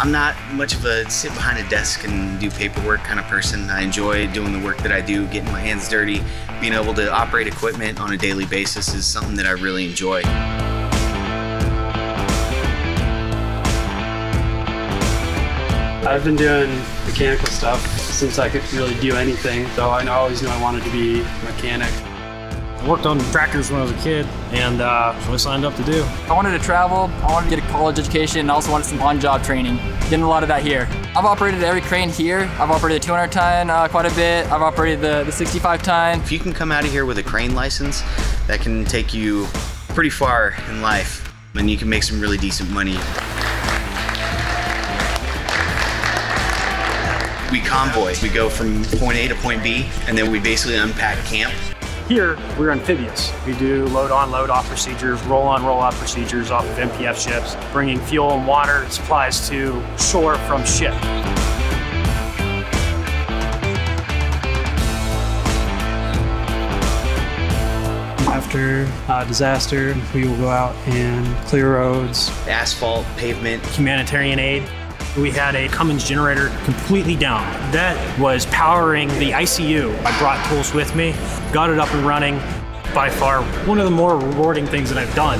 I'm not much of a sit behind a desk and do paperwork kind of person. I enjoy doing the work that I do, getting my hands dirty. Being able to operate equipment on a daily basis is something that I really enjoy. I've been doing mechanical stuff since I could really do anything, so I always knew I wanted to be a mechanic. I worked on tractors when I was a kid, and uh, that's what I signed up to do. I wanted to travel, I wanted to get a college education, and I also wanted some on-job training. Getting a lot of that here. I've operated every crane here. I've operated the 200 ton uh, quite a bit. I've operated the, the 65 ton. If you can come out of here with a crane license, that can take you pretty far in life, and you can make some really decent money. We convoy. We go from point A to point B, and then we basically unpack camp. Here, we're amphibious. We do load on, load off procedures, roll on, roll off procedures off of MPF ships, bringing fuel and water supplies to shore from ship. After a disaster, we will go out and clear roads. Asphalt, pavement. Humanitarian aid. We had a Cummins generator completely down. That was powering the ICU. I brought tools with me, got it up and running. By far, one of the more rewarding things that I've done.